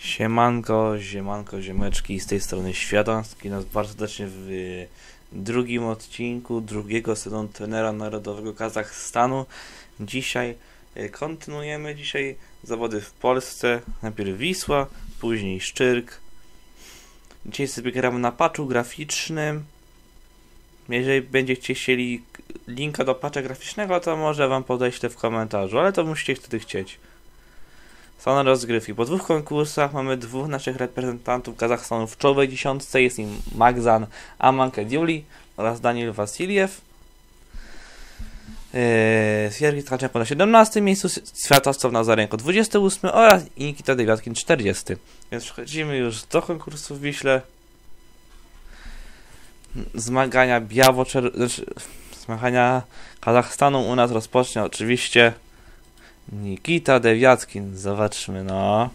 Siemanko, ziemanko, ziemeczki, z tej strony Świadomski, nas bardzo serdecznie w drugim odcinku drugiego sezonu trenera narodowego Kazachstanu. Dzisiaj e, kontynuujemy dzisiaj zawody w Polsce, najpierw Wisła, później Szczyrk. Dzisiaj sobie gramy na patchu graficznym. Jeżeli będziecie chcieli linka do patcha graficznego, to może wam podeślę w komentarzu, ale to musicie wtedy chcieć. Są rozgrywki. Po dwóch konkursach mamy dwóch naszych reprezentantów Kazachstanu w czołowej dziesiątce. Jest nim Magzan Amankediuli oraz Daniel Wasiliew. Yy, Siergiej Tkaczenko na 17 miejscu, Światowcow Nazarenko 28 oraz Nikita Dewiatkin 40. Więc przechodzimy już do konkursu w Wiśle. Zmagania biało znaczy, zmagania Kazachstanu u nas rozpocznie oczywiście Nikita Dewiatkin, zobaczmy no.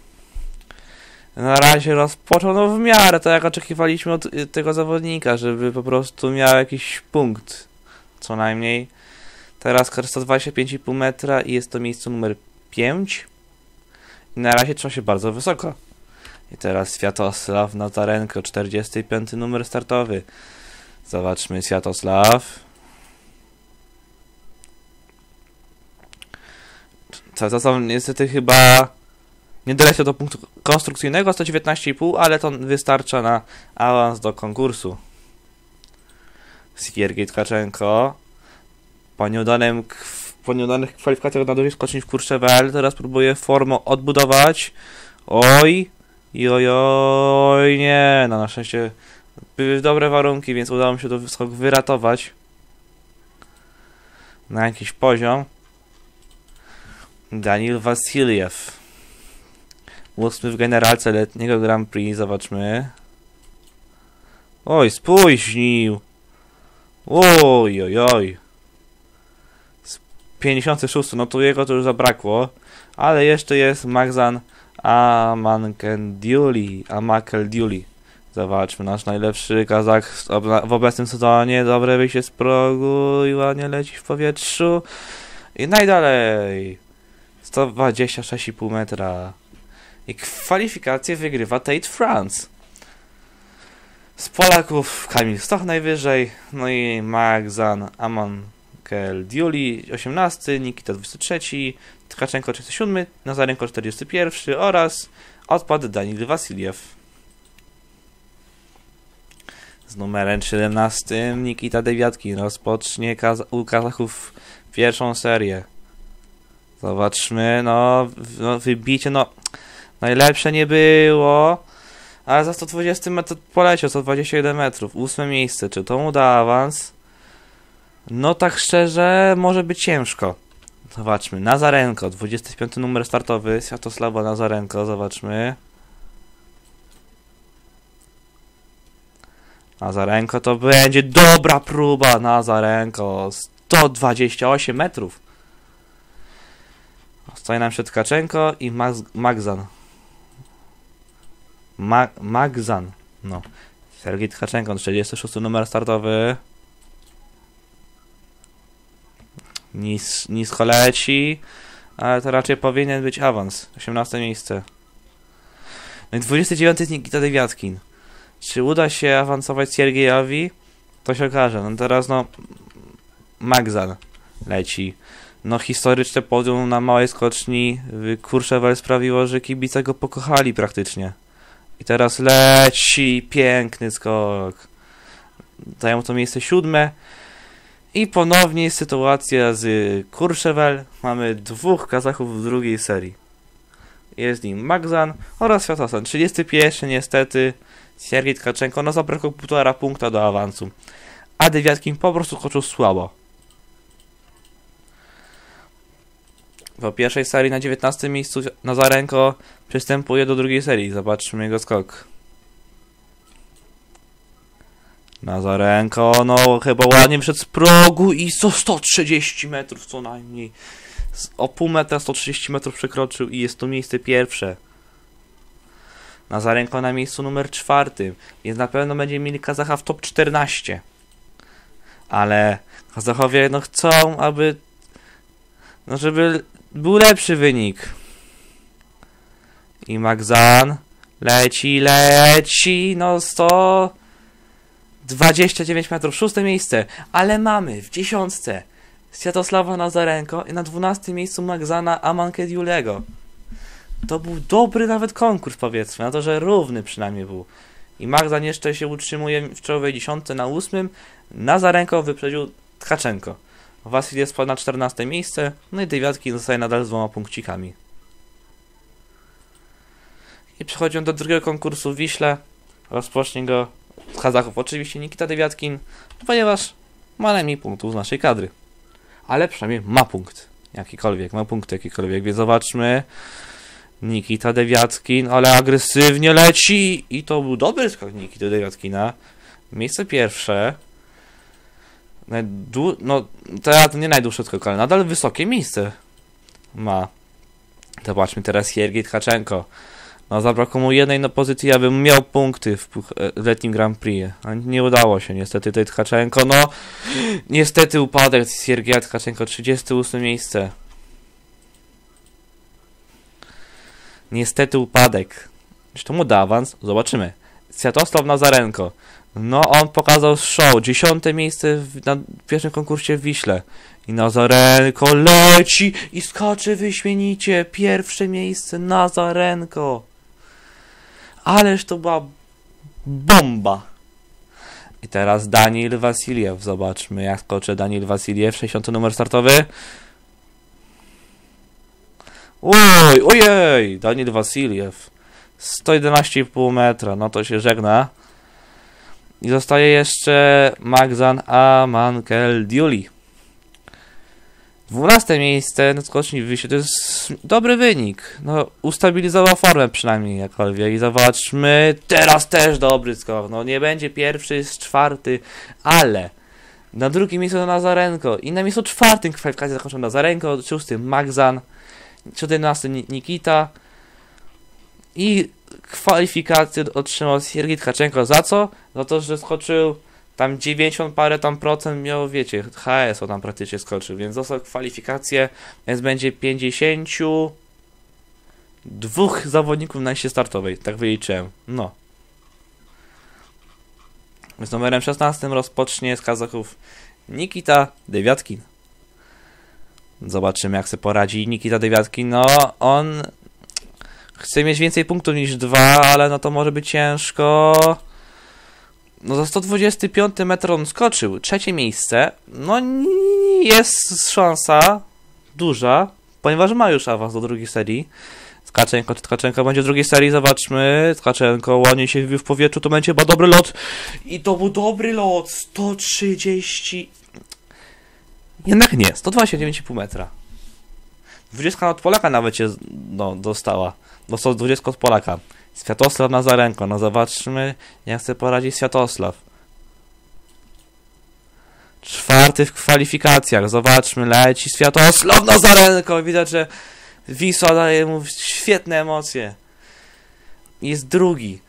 Na razie rozpoczął no w miarę, to jak oczekiwaliśmy od y, tego zawodnika, żeby po prostu miał jakiś punkt, co najmniej. Teraz 125,5 metra i jest to miejsce numer 5. I na razie trzyma się bardzo wysoko. I teraz Światosław Nazarenko, 45 numer startowy. Zobaczmy Światosław. Co, to są niestety chyba nie doleciał do punktu konstrukcyjnego 119,5, ale to wystarcza na awans do konkursu. Siergiej Tkaczenko po nieudanym po nieudanych kwalifikacjach na dużej skoczni w Kurczewel teraz próbuje formę odbudować. Oj, oj, oj, nie, no na szczęście były dobre warunki, więc udało mi się to skok wyratować na jakiś poziom. Daniel Wasiliew. Ósmy w generalce letniego Grand Prix, zobaczmy. Oj, spóźnił. Oj, oj, oj. 56, no to jego to już zabrakło. Ale jeszcze jest Magzan Amankendiuli. Amakeldiuli. Zobaczmy, nasz najlepszy kazak w obecnym sezonie. Dobre wyjście z progu ładnie leci w powietrzu. I najdalej. 126,5 metra. I kwalifikację wygrywa Tate France. Z Polaków Kamil Stoch najwyżej, no i Magzan Amon Diuli 18, Nikita 23, Tkaczenko 37, Nazarenko 41 oraz odpad Daniel Wasiliew. Z numerem 17 Nikita Dewiatki rozpocznie u Kazachów pierwszą serię. Zobaczmy, no, no wybicie, no najlepsze nie było, ale za 120 metrów poleciał, 121 metrów, ósme miejsce, czy to mu da awans? No tak szczerze, może być ciężko. Zobaczmy, Nazarenko, 25 numer startowy, Światosława Nazarenko, zobaczmy. Nazarenko to będzie dobra próba, Nazarenko, 128 metrów. Stoi nam się Tkaczenko i Mag Magzan. Ma Magzan. No. Sergiej Tkaczenko, 46 numer startowy. Nis nisko leci, ale to raczej powinien być awans. 18 miejsce. No i 29 jest Nikita Dewiatkin. Czy uda się awansować Siergiejowi? To się okaże. No teraz no Magzan leci no historyczne podium na małej skoczni Kurszewel sprawiło, że kibice go pokochali praktycznie. I teraz leci piękny skok. Dają to miejsce siódme. I ponownie sytuacja z Kurszewel. Mamy dwóch Kazachów w drugiej serii. Jest nim Magzan oraz Światosan. 31 niestety. Siergiej Tkaczenko no zabrakło półtora punkta do awansu. A Dewiatkin po prostu skoczył słabo. Po pierwszej serii na 19 miejscu Nazarenko przystępuje do drugiej serii. Zobaczmy jego skok. Nazarenko, no chyba ładnie przed z progu i co 130 metrów co najmniej. O pół metra 130 metrów przekroczył i jest to miejsce pierwsze. Nazarenko na miejscu numer czwartym, więc na pewno będzie mieli Kazacha w top 14. Ale Kazachowie no chcą, aby no żeby był lepszy wynik. I Magzan. Leci, leci, no 129 metrów, szóste miejsce, ale mamy w dziesiątce Światosława Nazarenko i na dwunastym miejscu Magzana Amankediulego. To był dobry nawet konkurs, powiedzmy, na to, że równy przynajmniej był. I Magzan jeszcze się utrzymuje w czołowej dziesiątce na ósmym, Nazarenko wyprzedził Tkaczenko. Wasiliew spadł na 14 miejsce, no i Dewiatki zostaje nadal z dwoma punkcikami. I przechodzimy do drugiego konkursu w Wiśle. Rozpocznie go z Kazachów oczywiście Nikita Dewiatkin, ponieważ ma najmniej punktów z naszej kadry. Ale przynajmniej ma punkt. Jakikolwiek, ma punkt jakikolwiek, więc zobaczmy. Nikita Dewiatkin, ale agresywnie leci i to był dobry skok Nikity Dewiatkina. Miejsce pierwsze. Najdłu- no, teraz nie najdłuższe ale nadal wysokie miejsce ma. Zobaczmy teraz Siergiej Tkaczenko. No, zabrakło mu jednej no, pozycji, abym miał punkty w, e, w letnim Grand Prix. A nie udało się niestety tej Tkaczenko. No, niestety upadek Siergieja Tkaczenko, 38 miejsce. Niestety upadek. Czy to mu da awans? Zobaczymy. Światosław Nazarenko. No, on pokazał show. Dziesiąte miejsce w, na pierwszym konkursie w Wiśle. I Nazarenko leci i skacze wyśmienicie. Pierwsze miejsce Nazarenko. Ależ to była bomba. I teraz Daniel Wasiliew. Zobaczmy, jak skoczy Daniel Wasiliew. 60 numer startowy. Oj, ojej! Daniel Wasiliew. 111,5 metra. No to się żegna. I zostaje jeszcze Magzan Amankel Diuli. 12 miejsce na skoczni w wyjściu to jest dobry wynik. No, ustabilizował formę przynajmniej jakkolwiek. I zobaczmy, teraz też dobry skok. No, nie będzie pierwszy, jest czwarty, ale na drugim miejscu Nazarenko i na miejscu czwartym kwalifikacja zakończona Nazarenko, szóstym Magzan, 17 Ni- Nikita i kwalifikację otrzymał Siergiej Tkaczenko. Za co? Za to, że skoczył tam 90 parę tam procent miał, wiecie, HS on tam praktycznie skoczył, więc dostał kwalifikację, więc będzie 50 dwóch zawodników na liście startowej, tak wyliczyłem. No. Z numerem 16 rozpocznie z Kazachów Nikita Dewiatkin. Zobaczymy, jak sobie poradzi Nikita Dewiatkin. No, on chce mieć więcej punktów niż dwa, ale no to może być ciężko. No za 125 metr on skoczył. Trzecie miejsce. No jest szansa duża, ponieważ ma już awans do drugiej serii. Tkaczenko czy Tkaczenko będzie w drugiej serii, zobaczmy. Tkaczenko ładnie się w powietrzu, to będzie chyba dobry lot. I to był dobry lot. 130... Jednak nie, 129,5 metra. 20 od Polaka nawet się no, dostała. Dostał 20 od Polaka. Światosław Nazarenko. No zobaczmy, jak sobie poradzi Światosław. Czwarty w kwalifikacjach. Zobaczmy, leci Światosław Nazarenko. Widać, że Wisła daje mu świetne emocje. Jest drugi.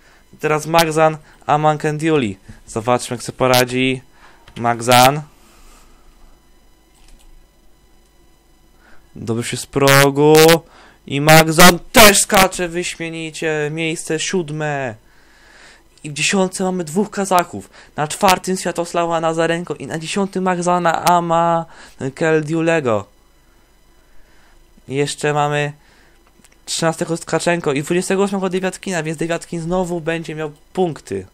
Teraz Magzan Amankendiuli. Zobaczmy, jak sobie poradzi Magzan. Dobry się z progu. I Magzan też skacze wyśmienicie. Miejsce siódme. I w dziesiątce mamy dwóch Kazachów. Na czwartym Światosława Nazarenko i na dziesiątym Magzana Ama Keldiulego. Jeszcze mamy 13 Tkaczenko i 28 Dewiatkina, więc Dewiatkin znowu będzie miał punkty.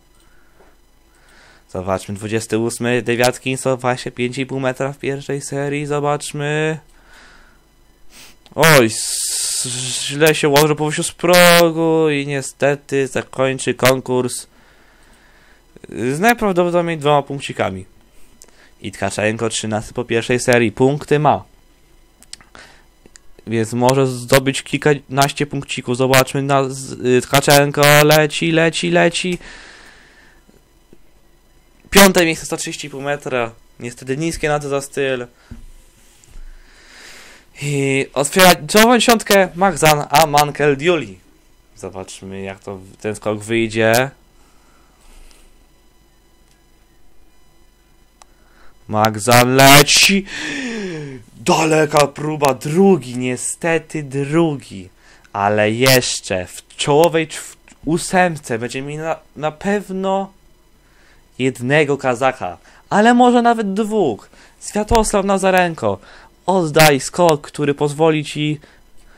Zobaczmy, 28 Dewiatkin, co właśnie 5,5 metra w pierwszej serii. Zobaczmy. Oj, źle się ułożył po wyjściu z progu i niestety zakończy konkurs z najprawdopodobniej dwoma punkcikami. I Tkaczenko 13 po pierwszej serii. Punkty ma. Więc może zdobyć kilkanaście punkcików. Zobaczmy na y, Tkaczenko. Leci, leci, leci. Piąte miejsce 130,5 metra. Niestety niskie na to za styl. I otwiera czołową dziesiątkę Magzan a Mankel Diuli. Zobaczmy jak to ten skok wyjdzie. Magzan leci. Daleka próba, drugi, niestety drugi. Ale jeszcze w czołowej czw- ósemce będziemy mieli na, na pewno jednego Kazaka, ale może nawet dwóch. Światosław Nazarenko, oddaj skok, który pozwoli ci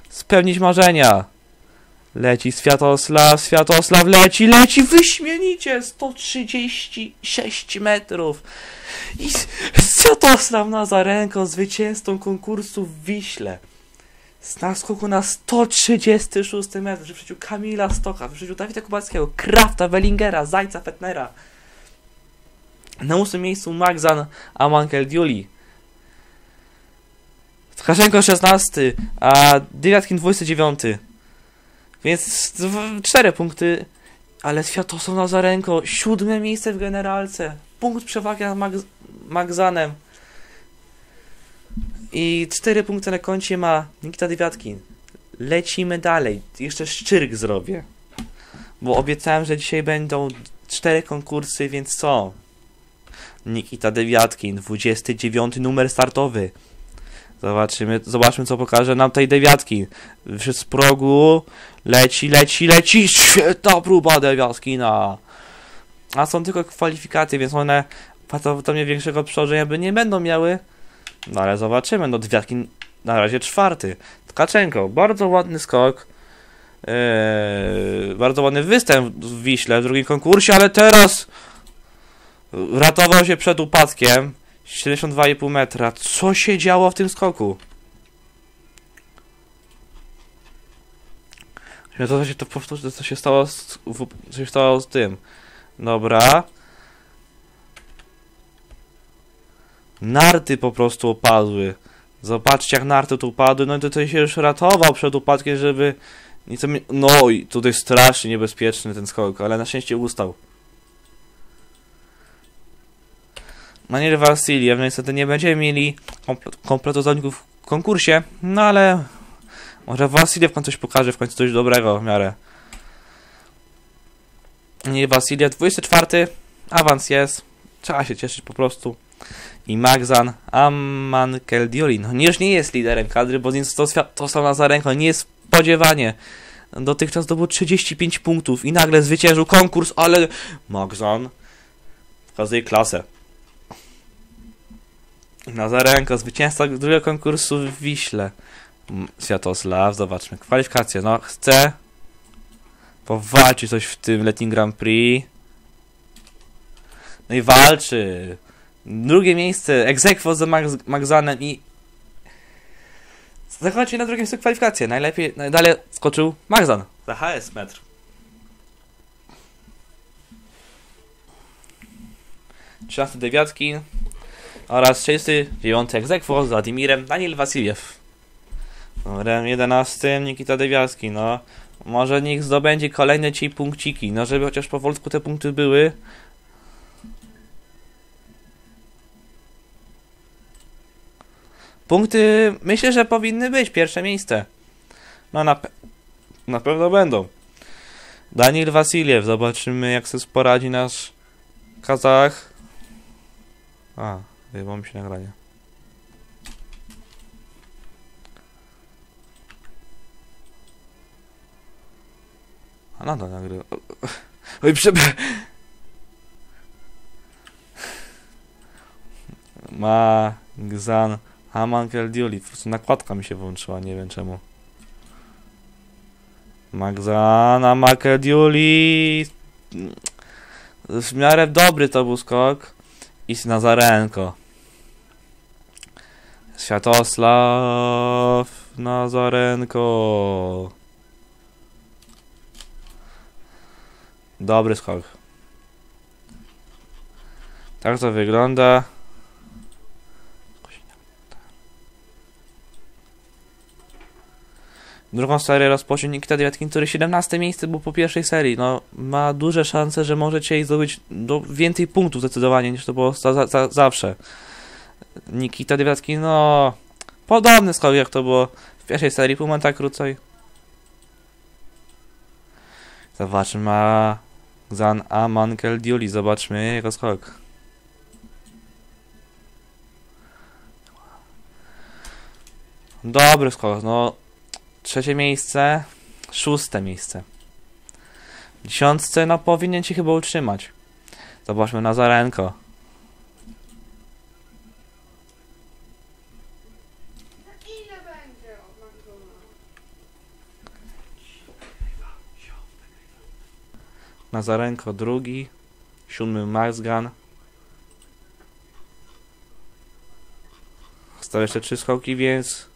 spełnić marzenia. Leci Światosław, Światosław leci, leci wyśmienicie 136 metrów. I Światosław Nazarenko zwycięzcą konkursu w Wiśle. Z naskoku na 136 metr w życiu Kamila Stoka, w życiu Dawida Kubackiego, Krafta, Wellingera, Zajca, Fetnera. Na ósmym miejscu Magzan Amankel Diuli. Tkaczenko 16, a Dywiatkin 29. Więc dwa- cztery punkty, ale Światosław Nazarenko, siódme miejsce w generalce. Punkt przewagi nad Mag Magzanem. I cztery punkty na koncie ma Nikita Dywiatkin. Lecimy dalej. Jeszcze szczyrk zrobię. Bo obiecałem, że dzisiaj będą cztery konkursy, więc co? Nikita Dewiatkin, 29 numer startowy. Zobaczymy, zobaczmy co pokaże nam tej Dewiatkin. Wyszedł z progu, leci, leci, leci, świetna próba Dewiatkina. A są tylko kwalifikacje, więc one prawdopodobnie większego przełożenia by nie będą miały. No ale zobaczymy, no Dewiatkin na razie czwarty. Tkaczenko, bardzo ładny skok. Eee, bardzo ładny występ w Wiśle w drugim konkursie, ale teraz ratował się przed upadkiem. 72,5 metra. Co się działo w tym skoku? To, co się, to, powtórzę, co się stało z, co się stało z tym. Dobra. Narty po prostu upadły. Zobaczcie, jak narty tu upadły. No i tutaj się już ratował przed upadkiem, żeby. No i tutaj strasznie niebezpieczny ten skok, ale na szczęście ustał. Manier Wasiliew, no niestety nie będziemy mieli komplet, kompletu zawodników w konkursie, no ale może Wasiliew nam coś pokaże w końcu coś dobrego w miarę. Nie Wasiliew, 24, awans jest, trzeba się cieszyć po prostu. I Magzan Amman Keldiolin, no nie jest liderem kadry, bo nic to, to stał na zaręko, nie jest spodziewanie. Dotychczas zdobył 35 punktów i nagle zwyciężył konkurs, ale Magzan pokazuje klasę. Nazarenko, zwycięzca drugiego konkursu w Wiśle. M, Światosław, zobaczmy. Kwalifikacje, no chce powalczyć coś w tym letnim Grand Prix. No i walczy. Drugie miejsce, egzekwo za Max, Magzanem i zakończy na drugim miejscu kwalifikacje. Najlepiej, najdalej skoczył Magzan za HS metr. Trzynasty Dewiatkin, oraz 39 egzekwo z Władimirem Daniel Wasiliew. Numerem 11 Nikita Dewiarski, no. Może niech zdobędzie kolejne ci punkciki, no żeby chociaż powolutku te punkty były. Punkty myślę, że powinny być, pierwsze miejsce. No na, pe na pewno będą. Daniel Wasiliew, zobaczymy jak sobie poradzi nasz Kazach. A, Mi się nagranie. A nadal nagrywa. Oj, przebe... Ma... Gzan... Amankel Diuli. Po prostu nakładka mi się włączyła, nie wiem czemu. Magzana Makeldiuli. W miarę dobry to był skok. I Nazarenko. Światosław Nazarenko. Dobry skok. Tak to wygląda. Drugą serię rozpoczął Nikita Dyatkin, który 17 miejsce był po pierwszej serii. No, ma duże szanse, że może dzisiaj zdobyć do więcej punktów zdecydowanie niż to było za, za, zawsze. Nikita Dyatkin, no, podobny skok jak to było w pierwszej serii, pół momentu krócej. Zobaczmy, Zan Amankel Diuli, zobaczmy jego skok. Dobry skok, no trzecie miejsce, szóste miejsce. dziesiątce, no powinien się chyba utrzymać. Zobaczmy Nazarenko. Nazarenko drugi, siódmy Marsgan. Zostały jeszcze trzy skoki, więc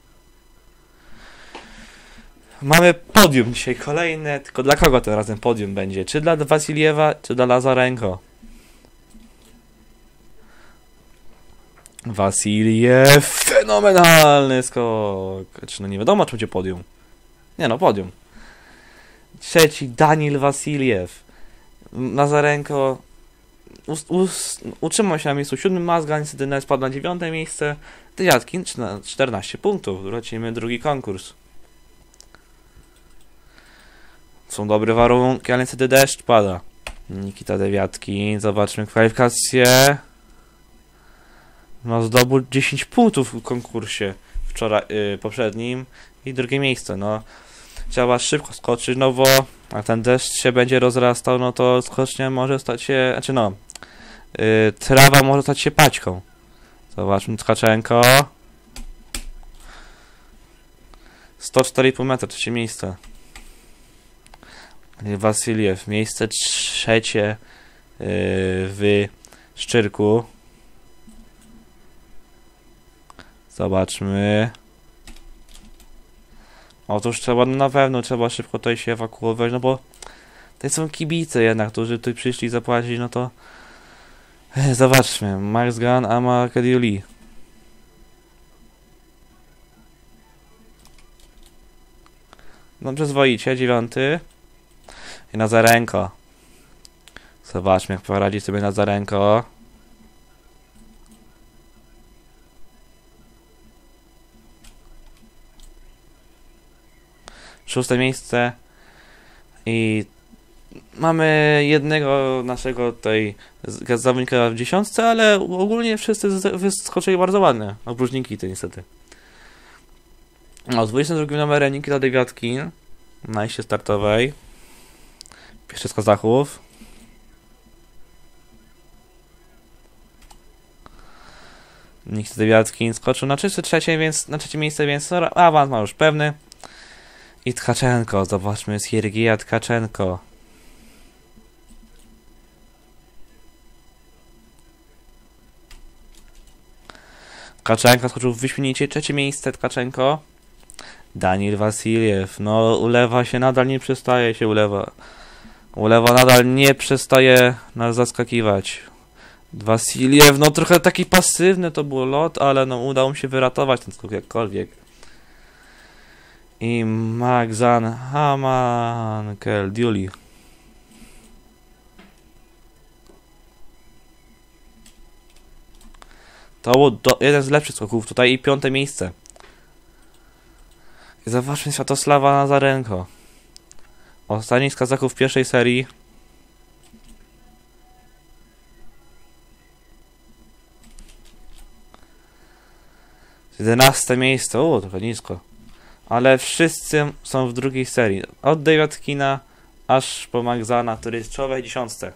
mamy podium dzisiaj kolejne, tylko dla kogo tym razem podium będzie? Czy dla Wasiliewa, czy dla Lazarenko? Wasiliew, fenomenalny skok. Czy no nie wiadomo, czy będzie podium. Nie no, podium. Trzeci Daniel Wasiliew. Nazarenko utrzymał się na miejscu siódmym, Mazgan niestety spadł na dziewiąte miejsce, Dyjatkin na 14 punktów. Lecimy drugi konkurs. Są dobre warunki, ale niestety deszcz pada. Nikita Dewiatkin, zobaczmy kwalifikacje. No zdobył 10 punktów w konkursie wczoraj, yy, poprzednim i drugie miejsce, no. Trzeba szybko skoczyć, no bo a ten deszcz się będzie rozrastał, no to skocznie może stać się, znaczy no, yy, trawa może stać się paćką. Zobaczmy Tkaczenko. 104,5 metra, trzecie miejsce. Wasiliew, miejsce trzecie yy, w Szczyrku. Zobaczmy. Otóż trzeba, no na pewno trzeba szybko tutaj się ewakuować, no bo to są kibice jednak, którzy tu przyszli zapłacić, no to Ech, zobaczmy, Max Gunn, Ama Kadiuli. No przyzwoicie, dziewiąty. I Nazarenko. Zobaczmy, jak poradzi sobie Nazarenko. Szóste miejsce. I mamy jednego naszego tutaj zawodnika w dziesiątce, ale ogólnie wszyscy wyskoczyli bardzo ładnie. Opróżniki to niestety. O, z 22 numerem Nikita Dewiatkin na iście startowej. Pierwszy z Kazachów. Nikita Dewiatkin skoczył na 33, więc na trzecie miejsce, więc no, awans ma już pewny. I Tkaczenko, zobaczmy, Siergija Tkaczenko. Tkaczenko skoczył w wyśmienicie trzecie miejsce Tkaczenko. Daniel Wasiliew, no ulewa się nadal nie przestaje się ulewa. Ulewa nadal nie przestaje nas zaskakiwać. Wasiliew, no trochę taki pasywny to był lot, ale no udało mu się wyratować ten skok jakkolwiek. I Magzan Hamankel Diuli. To był do, jeden z lepszych skoków tutaj i piąte miejsce. I zobaczmy Światosława Nazarenko. Ostatni z Kazaków pierwszej serii. Jedenaste miejsce, o, trochę nisko. Ale wszyscy są w drugiej serii. Od Davidkina aż po Magzana, który jest w czołowej dziesiątce.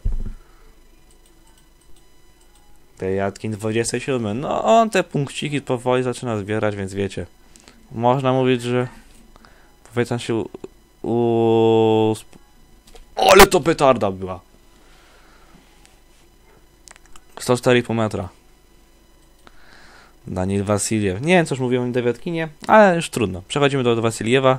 Davidkin 27. No on te punkciki powoli zaczyna zbierać, więc wiecie. Można mówić, że powiedzmy się u... u... Ale to petarda była. 104,5 metra. Daniel Wasiliew. Nie wiem, co już mówiłem o Dewiatkinie, ale już trudno. Przechodzimy do, Wasiliewa.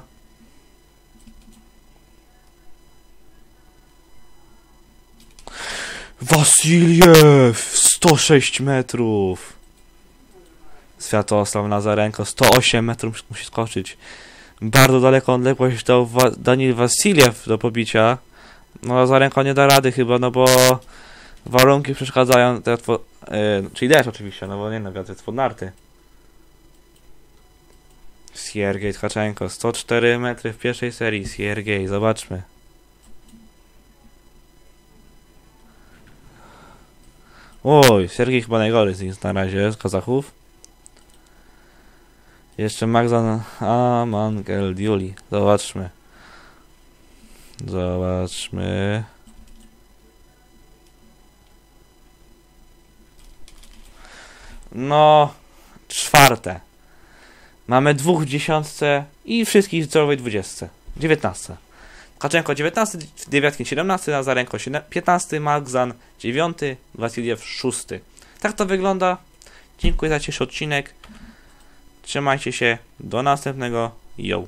Wasiliew! 106 metrów! Światosław Nazarenko, 108 metrów musi skoczyć. Bardzo daleko odległość do Wa Daniel Wasiliew do pobicia. No Nazarenko nie da rady chyba, no bo warunki przeszkadzają. Te, yy, czyli deszcz oczywiście, no bo nie no, wiatr jest pod narty. Siergiej Tkaczenko, 104 metry w pierwszej serii. Siergiej, zobaczmy. Oj, Siergiej chyba najgorzej z nich na razie, z Kazachów. Jeszcze Magzan Amangel Diuli. Zobaczmy. Zobaczmy. No, czwarte. Mamy dwóch w dziesiątce i wszystkich w celowej dwudziestce. Dziewiętnastce. Kaczenko 19, Dewiatkin 17, Nazarenko 15, Magzan 9, Wasiliew 6. Tak to wygląda. Dziękuję za dzisiejszy odcinek. Trzymajcie się. Do następnego. Yo.